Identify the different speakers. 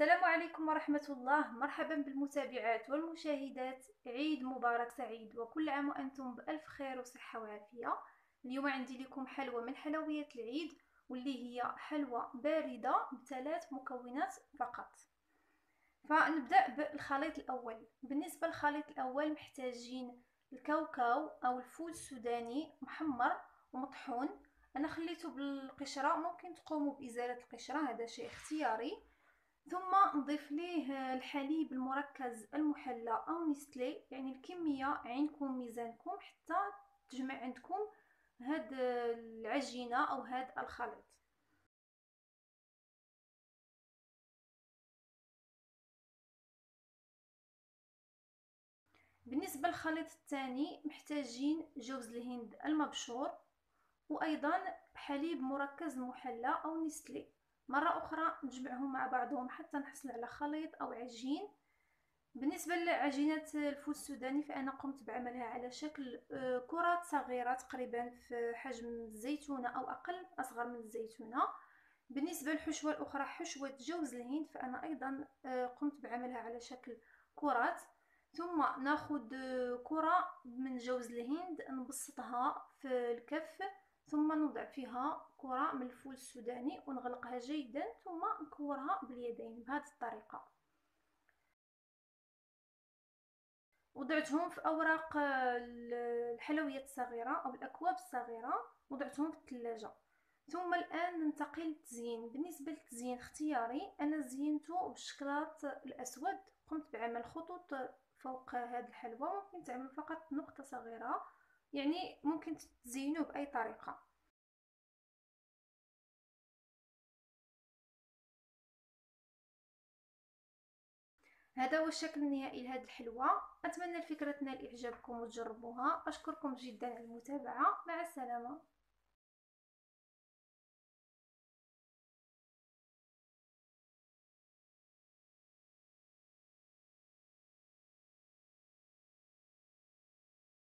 Speaker 1: السلام عليكم ورحمة الله. مرحبا بالمتابعات والمشاهدات. عيد مبارك سعيد وكل عام وأنتم بألف خير وصحة وعافية. اليوم عندي لكم حلوى من حلويات العيد واللي هي حلوى باردة بثلاث مكونات فقط. فنبدأ بالخليط الأول. بالنسبة للخليط الأول محتاجين الكاوكاو أو الفول السوداني محمر ومطحون. أنا خليته بالقشرة ممكن تقوموا بإزالة القشرة هذا شيء اختياري. ثم نضيف ليه الحليب المركز المحلى أو نستلي يعني الكمية عندكم ميزانكم حتى تجمع عندكم هاد العجينة أو هاد الخليط. بالنسبة للخليط الثاني محتاجين جوز الهند المبشور وأيضا حليب مركز محلى أو نستلي. مرة أخرى نجمعهم مع بعضهم حتى نحصل على خليط أو عجين. بالنسبة لعجينة الفول السوداني فأنا قمت بعملها على شكل آه، كرات صغيرة تقريبا في حجم الزيتونة أو أقل أصغر من الزيتونة. بالنسبة للحشوة الأخرى حشوة جوز الهند فأنا أيضا آه، قمت بعملها على شكل كرات ثم ناخد آه، كرة من جوز الهند نبسطها في الكف. ثم نوضع فيها كرة من الفول السوداني ونغلقها جيدا ثم نكورها باليدين بهذه الطريقة. وضعتهم في أوراق الحلويات الصغيرة أو الأكواب الصغيرة وضعتهم في الثلاجة. ثم الآن ننتقل للتزيين. بالنسبة للتزيين اختياري أنا زينته بالشكلاط الأسود. قمت بعمل خطوط فوق هذه الحلوى ممكن تعملوا فقط نقطة صغيرة. يعني ممكن تزينوه بأي طريقة. هذا هو الشكل النهائي لهذه الحلوى أتمنى الفكرة تنال إعجابكم وتجربوها. أشكركم جدا على المتابعة مع السلامة.